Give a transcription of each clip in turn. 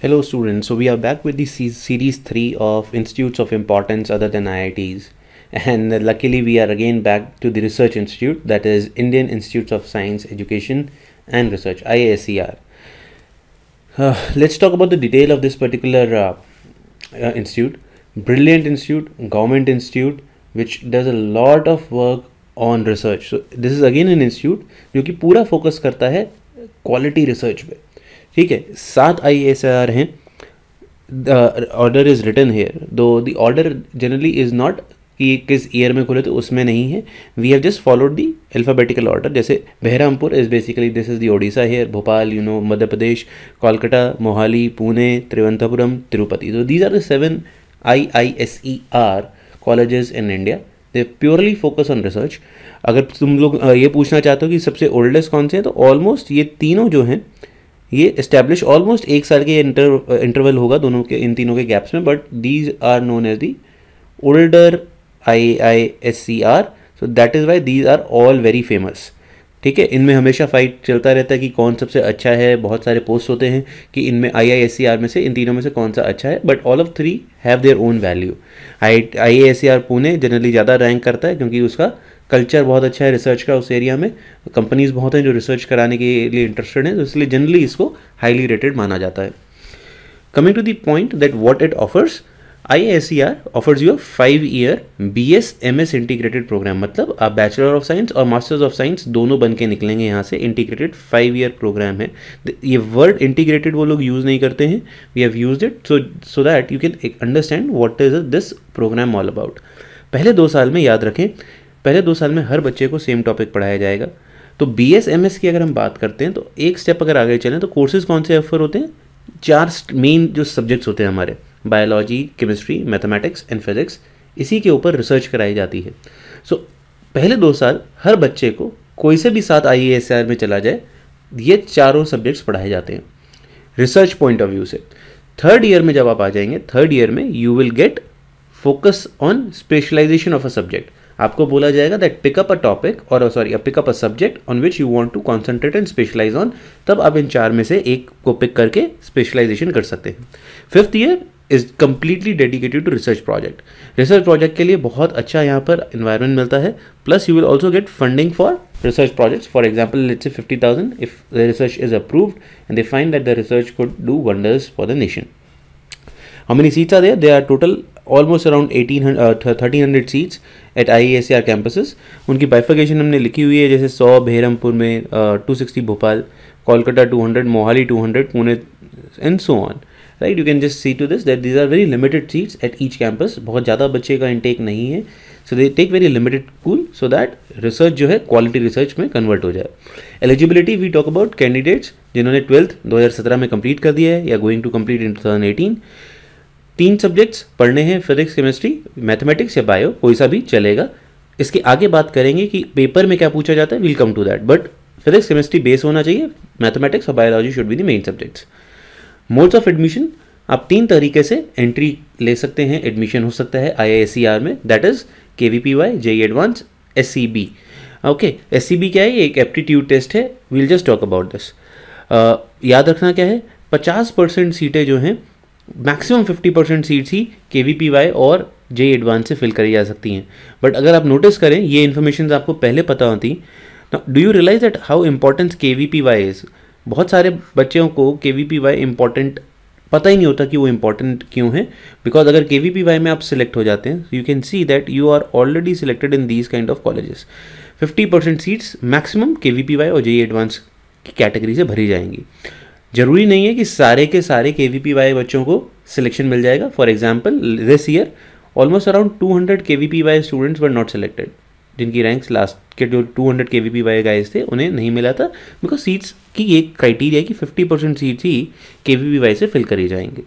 Hello students, so we are back with the series 3 of Institutes of Importance other than IITs and luckily we are again back to the research institute that is Indian Institutes of Science Education and Research IASER. Uh, let's talk about the detail of this particular uh, uh, institute. Brilliant institute, government institute which does a lot of work on research. So this is again an institute focus करता है quality research पे ठीक है, सात I S R हैं। The order is return here दो the order generally is not कि किस ईयर में खुले तो उसमें नहीं है। We have just followed the alphabetical order जैसे Berhampur is basically this is the Odisha here Bhopal you know Madhya Pradesh, Kolkata, Mohali, Pune Thiruvananthapuram Tirupati. तो these are the seven I I S E R colleges in India they purely focus on research अगर तुम लोग ये पूछना चाहते हो कि सबसे ओल्डेस्ट कौन से हैं तो ऑलमोस्ट ये तीनों जो हैं ये इस्टेब्लिश ऑलमोस्ट एक साल के इंटर इंटरवल होगा दोनों के, इन तीनों के गैप्स में but these are known as the older I I S C R so that is why these are all very famous ठीक है, इनमें हमेशा फाइट चलता रहता है कि कौन सबसे अच्छा है, बहुत सारे पोस्ट होते हैं कि इनमें आई आई एस सी आर में से, इन तीनों में से कौन सा अच्छा है but all of three have their own value I I S C R Pune generally ज़्यादा रैंक करता है क्योंकि उसका कल्चर बहुत अच्छा है रिसर्च का उस एरिया में। कंपनीज़ बहुत हैं जो रिसर्च कराने के लिए इंटरेस्टेड हैं तो इसलिए जनरली इसको हाईली रेटेड माना जाता है। Coming to the point the what it what it offers IISER offers you a five year BS MS integrated program. मतलब आप बैचलर ऑफ़ साइंस और मास्टर्स ऑफ़ साइंस दोनों बन के निकलेंगे यहाँ से। इंटीग्रेटेड फाइव ईयर प्रोग्राम है ये वर्ड इंटीग्रेटेड वो लोग यूज़ नहीं करते हैं। We have use it so so that you can understand what is this program all about पहले दो साल में याद रखें, पहले दो साल में हर बच्चे को सेम टॉपिक पढ़ाया जाएगा। तो बी एस एम एस की अगर हम बात करते हैं तो एक स्टेप अगर आगे चलें तो कोर्सेज कौन से ऑफ़र होते हैं? चार मेन जो सब्जेक्ट्स होते हैं हमारे। Biology chemistry mathematics and physics इसी के ऊपर रिसर्च कराई जाती है। सो पहले दो साल हर बच्चे को कोई से भी साथ आई में चला जाए, ये चारों सब्जेक्ट्स पढ़ाए जाते हैं। रिसर्च पॉइंट ऑफ़ व्यू से। थर्ड ईयर में जब आप आ जाएँगे थर्ड ईयर में you will get focus on specialization of a subject आपको बोला जाएगा that pick up a topic और sorry pick up a subject on which you want to concentrate and specialize on तब आप इन चार में से एक को पिक करके स्पेशलाइजेशन कर सकते हैं। Fifth year is completely dedicated to research project research project के लिए बहुत अच्छा यहाँ पर इन्वायरमेंट मिलता है plus you will also get funding for research projects for example let say fifty thousand if the research is approved and they find that the research को do wonders for the nation how many seats are there they are total almost around eighteen thirteen hundred seats at I S C R campuses उनकी bifurcation हमने लिखी हुई है, जैसे सौ बेहरमपुर में two sixty Bhopal, Kolkata two hundred Mohali two hundred Pune and so on right you can just see to this that these are very limited seats at each campus बहुत ज़्यादा बच्चे का इंटेक नहीं है। So they take very limited cool so that research जो है quality research में convert हो जाए। Eligibility we talk about candidates जिन्होंने ट्वेल्थ 2017 में कंप्लीट कर दिया है या गोइंग टू कंप्लीट इन 2018 तीन सब्जेक्ट्स पढ़ने हैं फिजिक्स केमिस्ट्री मैथमेटिक्स या बायो कोई सा भी चलेगा। इसके आगे बात करेंगे कि पेपर में क्या पूछा जाता है will come to that but physics chemistry base होना चाहिए। मैथमेटिक्स और biology should be the main subjects modes of admission आप तीन तरीके से एंट्री ले सकते हैं। एडमिशन हो सकता है आई में that is K V P Y J advance S C B okay S C B क्या है? ये एक एप्टीट्यूड टेस्ट है। We'll just talk about this याद रखना क्या है? पचास परसेंट सीटें जो हैं मैक्सिमम फिफ्टी परसेंट सीट्स ही के वी पी वाई और जेई एडवांस से फिल करी जा सकती हैं। बट अगर आप नोटिस करें, ये इन्फॉर्मेशन आपको पहले पता होती do you realize that how important K V P Y is बहुत सारे बच्चों को के वी पी वाई इंपॉर्टेंट पता ही नहीं होता कि वो इंपॉर्टेंट क्यों है बिकॉज़ अगर के वी पी वाई में आप सिलेक्ट हो जाते हैं you can see that you are already selected in these kind of colleges fifty percent seats maximum K V P Y और जे एडवांस की कैटेगरी से भरी जाएँगी. ज़रूरी नहीं है कि सारे के सारे के वी पी वाई बच्चों को सिलेक्शन मिल जाएगा. For example this year almost around two hundred K V P Y students were not selected जिनकी रैंक्स लास्ट के जो 200 hundred K V P Y guys थे, उन्हें नहीं मिला था बिकॉज़ सीट्स की एक क्राइटेरिया कि 50 परसेंट सीट्स ही के वी पी वाई से फिल करी जाएँगे।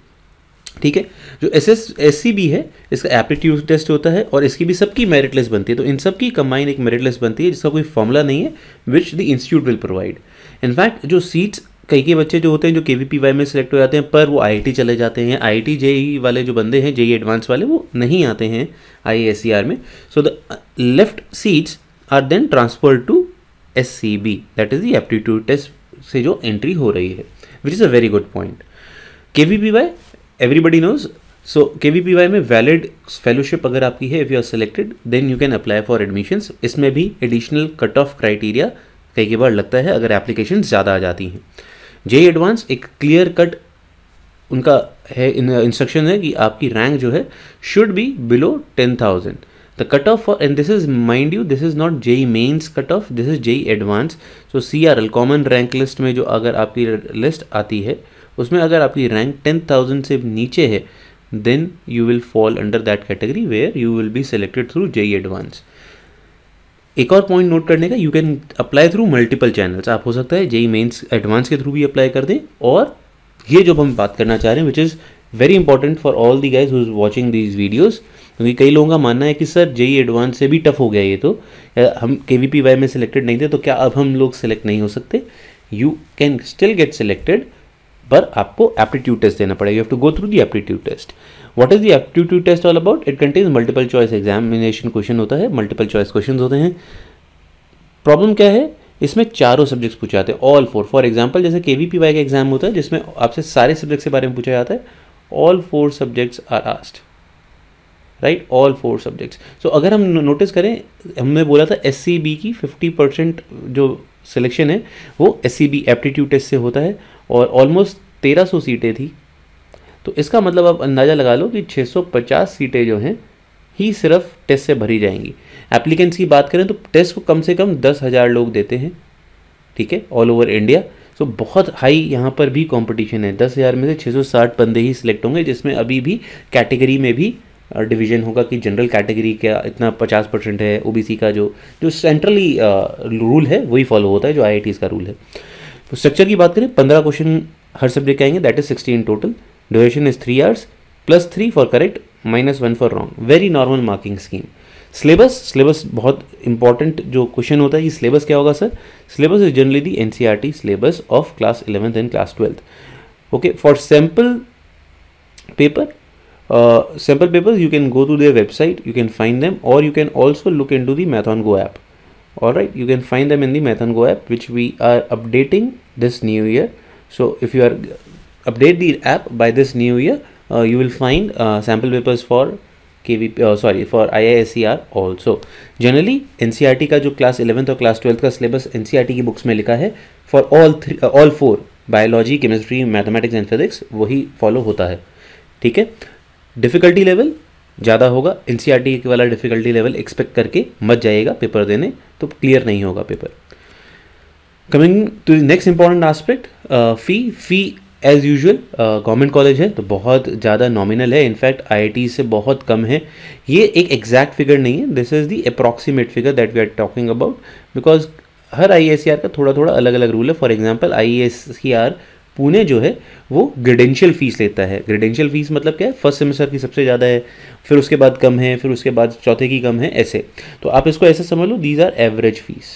ठीक है? जो S S S C B है, इसका एप्टीट्यूड टेस्ट होता है और इसकी भी सबकी मेरिट लिस्ट बनती है। तो इन सबकी कंबाइन एक मेरिट लिस्ट बनती है, जिसका कोई फॉर्मूला नहीं है which the institute will provide in fact जो सीट्स कई कई बच्चे जो होते हैं जो के वी में सिलेक्ट हो जाते हैं, पर वो आई चले जाते हैं। आई टी जेई वाले जो बंदे हैं जेई एडवांस वाले, वो नहीं आते हैं आई एस सी आर में। So the left seats are then transfer to S C B that is the aptitude test से जो एंट्री हो रही है which is a very good point K V P Y everybody knows so K V P Y में valid fellowship अगर आपकी है if you are selected then you can apply for admissions इसमें भी एडिशनल कट ऑफ़ क्राइटेरिया कई कई बार लगता है, अगर एप्लीकेशन ज़्यादा आ जाती हैं। जे एडवांस एक क्लियर कट उनका है इंस्ट्रक्शन है कि आपकी रैंक जो है should be below ten thousand the cut off for and this is mind you this is not JEE mains cut off this is JEE advance so C R L common rank list में जो अगर आपकी list आती है, उसमें अगर आपकी rank ten thousand से नीचे है then you will fall under that category where you will be selected through JEE advance एक और पॉइंट नोट करने का you can apply through multiple channels आप हो सकता है जेई मेन्स एडवांस के थ्रू भी अप्लाई कर दें, और ये जो हम बात करना चाह रहे हैं which is very important for all the guys who's watching these videos क्योंकि कई लोगों का मानना है कि सर, जेई एडवांस से भी टफ हो गया ये तो। हम के वी पी वाई में सिलेक्टेड नहीं थे तो क्या अब हम लोग सेलेक्ट नहीं हो सकते? You can still get selected पर आपको एप्टीट्यूड टेस्ट देना पड़ेगा। You have to go through the aptitude test what is the aptitude test all about it contains multiple choice examination question होता है मल्टीपल चॉइस क्वेश्चन होते हैं। Problem क्या है? इसमें चारों सब्जेक्ट्स पूछे जाते हैं। ऑल फोर फॉर एग्ज़ाम्पल जैसे के वी पी वाई का एग्ज़ाम होता है, जिसमें आपसे सारे सब्जेक्ट्स के बारे में पूछा जाता है all four subjects are asked right all four subjects so अगर हम नोटिस करें, हमने बोला था एस सी बी की फिफ्टी परसेंट जो सिलेक्शन है, वो S C B aptitude test से होता है। और ऑलमोस्ट तेरह सौ सीटें थी। तो इसका मतलब आप अंदाज़ा लगा लो कि 650 सीटें जो हैं, ही सिर्फ़ टेस्ट से भरी जाएँगी। एप्लीकेंट्स की बात करें तो टेस्ट को कम से कम दस हज़ार लोग देते हैं, ठीक है ऑल ओवर इंडिया सो बहुत हाई यहाँ पर भी कंपटीशन है। दस हज़ार में से 660 बंदे ही सिलेक्ट होंगे, जिसमें अभी भी कैटेगरी में भी डिवीज़न होगा कि जनरल कैटेगरी क्या इतना पचास परसेंट है ओबीसी का जो जो सेंट्रली रूल है, वही फॉलो होता है, जो आईआईटी का रूल है। तो स्ट्रक्चर की बात करें, पंद्रह क्वेश्चन हर सब्जेक्ट आएँगे that is sixty in total duration is three hours plus three for correct minus one for wrong very normal marking scheme syllabus syllabus बहुत इंपॉर्टेंट जो क्वेश्चन होता है, ये सिलेबस क्या होगा sir syllabus is generally the N C R T syllabus of class eleventh and class twelfth okay for sample paper sample paper you can go to their website you can find them और you can also look into the MathonGo app all right you can find them in the Mathon Go app which we are updating this new year so if you are update the app by this new year uh, you will find uh, sample papers for KVP uh, sorry for IISER also generally NCRT का जो class 11th और class 12th का syllabus NCRT की books में लिखा है for all three all four biology chemistry mathematics and physics वही follow होता है ठीक है डिफ़िकल्टी लेवल ज़्यादा होगा एन वाला डिफ़िकल्टी लेवल एक्सपेक्ट करके मत जाइएगा पेपर देने तो क्लियर नहीं होगा paper coming to next important aspect fee fee as usual government college है तो बहुत ज़्यादा नॉमिनल है इनफैक्ट आईआईटी से बहुत कम है. ये एक एग्जैक्ट फिगर नहीं है this is the approximate figure that we are talking about because हर आई का थोड़ा थोड़ा अलग अलग रूल है फॉर एग्ज़ाम्पल आई पुणे जो है, वो ग्रेडेंशियल फ़ीस लेता है। ग्रेडेंशियल फ़ीस मतलब क्या है? फ़र्स्ट सेमेस्टर की सबसे ज़्यादा है, फिर उसके बाद कम है, फिर उसके बाद चौथे की कम है, ऐसे। तो आप इसको ऐसे समझ लो these are average fees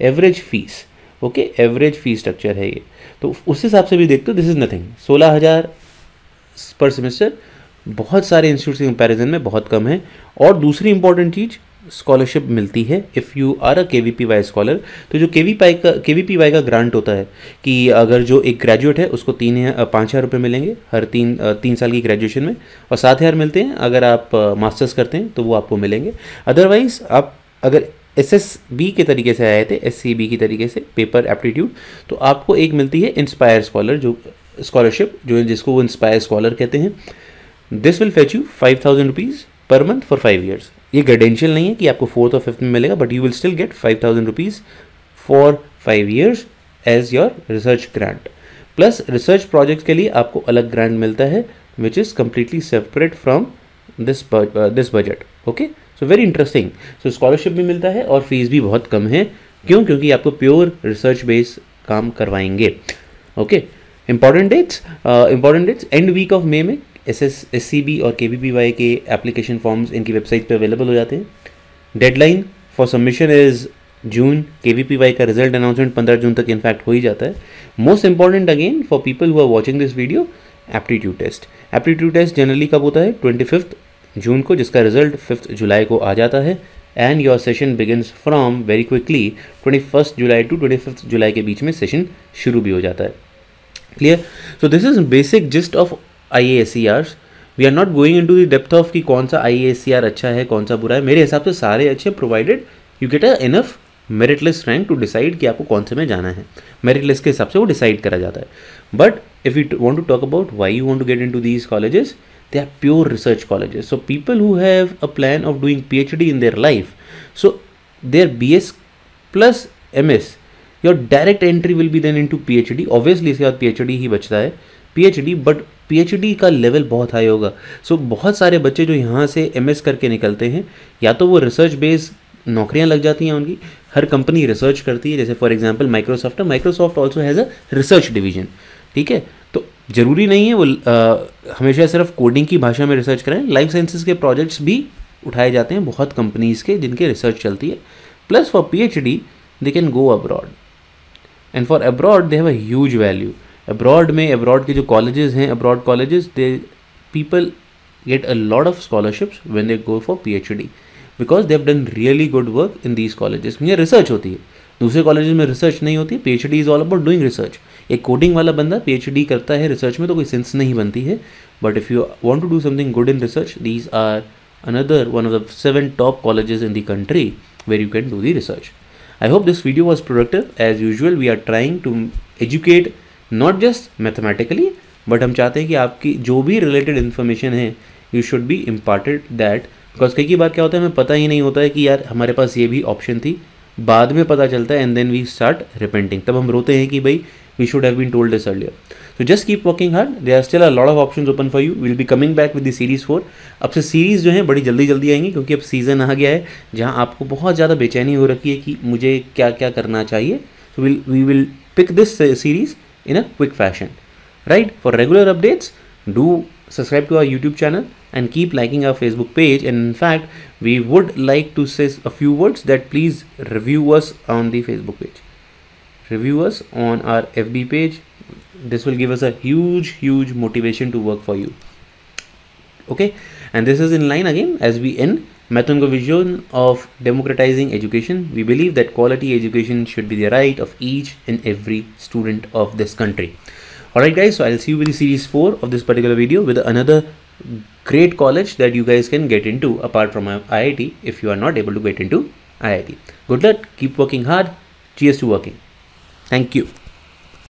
average fees okay average fees structure है ये। तो उस हिसाब से भी देखते हो दिस इज़ नथिंग सोलह हज़ार पर सेमेस्टर बहुत सारे इंस्टीट्यूट के कंपैरिजन में बहुत कम है। और दूसरी इंपॉर्टेंट चीज़ स्कॉलरशिप मिलती है इफ़ यू आर अ के वी पी वाई स्कॉलर तो जो के वी पाई का के वी पी वाई का ग्रांट होता है कि अगर जो एक ग्रेजुएट है, उसको तीन पाँच हज़ार रुपये मिलेंगे हर तीन तीन साल की ग्रेजुएशन में, और सात हज़ार मिलते हैं, अगर आप मास्टर्स करते हैं तो वो आपको मिलेंगे। अदरवाइज़ आप अगर एस एस बी के तरीके से आए थे एस सी बी की तरीके से पेपर एप्टीट्यूड तो आपको एक मिलती है इंस्पायर स्कॉलर जो स्कॉलरशिप जो जिसको वो इंस्पायर स्कॉलर कहते हैं। This will fetch you five thousand rupees per month for five years ये क्रेडेंशियल नहीं है कि आपको फोर्थ और फिफ्थ में मिलेगा but you will still get five thousand rupees for five years as your research grant plus research project के लिए आपको अलग ग्रांट मिलता है which is completely separate from this this budget okay so very interesting so scholarship भी मिलता है और फ़ीस भी बहुत कम है। क्यों? क्योंकि आपको प्योर रिसर्च बेस काम करवाएँगे। Okay important dates important dates and week of May में S S S C B और के वी पी वाई के एप्लीकेशन फॉर्म्स इनकी वेबसाइट पे अवेलेबल हो जाते हैं। Deadline for submission is June K V P Y का result announcement पंद्रह जून तक इनफैक्ट हो ही जाता है। Most important again for people who are watching this video aptitude test aptitude test generally कब होता है? ट्वेंटी फिफ्थ जून को, जिसका रिज़ल्ट फिफ्थ जुलाई को आ जाता है। And your session begins from very quickly twenty first July to twenty fifth July के बीच में सेशन शुरू भी हो जाता है। Clear so this is basic gist of IASCRs we are not going into the depth of कि कौन सा आई ए सी आर अच्छा है, कौन सा बुरा है। मेरे हिसाब से सारे अच्छे provided you get a enough merit list rank to decide कि आपको कौन से में जाना है। मेरिट लिस्ट के हिसाब से वो डिसाइड करा जाता है। But if you want to talk about why you want to get into these colleges they are pure research colleges. So people who have a plan of doing phd in their life, so their bs plus ms your direct entry will be then into phd obviously, इसके बाद phd ही बचता है। Phd but PhD का level बहुत high होगा। सो so, बहुत सारे बच्चे जो यहाँ से एमएस करके निकलते हैं या तो वो रिसर्च बेस्ड नौकरियाँ लग जाती हैं उनकी। हर कंपनी रिसर्च करती है जैसे फॉर एग्जांपल माइक्रोसॉफ्ट है Microsoft also has a research division ठीक है? तो ज़रूरी नहीं है वो आ, हमेशा सिर्फ़ कोडिंग की भाषा में रिसर्च करें। लाइफ साइंसेज के प्रोजेक्ट्स भी उठाए जाते हैं बहुत कंपनीज़ के जिनके रिसर्च चलती है। Plus for P H D they can go abroad and for abroad they have a huge value abroad में अब्रॉड के जो कॉलेजेस हैं abroad colleges they people get a lot of scholarships when they go for P H D because they have done really good work in these colleges में research होती है। दूसरे colleges में research नहीं होती। P H D is all about doing research एक coding वाला बंदा पी एच डी करता है रिसर्च में तो कोई सेंस नहीं बनती है। But if you want to do something good in research these are another one of the seven top colleges in the country where you can do the research I hope this video was productive as usual we are trying to educate not just mathematically but हम चाहते हैं कि आपकी जो भी related information है you should be imparted that because कई बार क्या होता है, हमें पता ही नहीं होता है कि यार हमारे पास ये भी ऑप्शन थी। बाद में पता चलता है and then we start repenting तब हम रोते हैं कि भाई we should have been told this earlier so just keep working hard they are still a lot of option open for you will be coming back with the series for अब से series जो है, बड़ी जल्दी जल्दी आएँगी, क्योंकि अब सीज़न आ गया है, जहाँ आपको बहुत ज़्यादा बेचैनी हो रखी है कि मुझे क्या क्या करना चाहिए। So will we will pick this series in a quick fashion. Right? For regular updates, do subscribe to our YouTube channel and keep liking our Facebook page. And in fact, we would like to say a few words that please review us on the Facebook page. Review us on our FB page. This will give us a huge, huge motivation to work for you. Okay, and this is in line again as we end Matunga vision of democratizing education, we believe that quality education should be the right of each and every student of this country. Alright guys, so I'll see you with the series 4 of this particular video with another great college that you guys can get into apart from IIT if you are not able to get into IIT. Good luck, keep working hard, cheers to working. Thank you.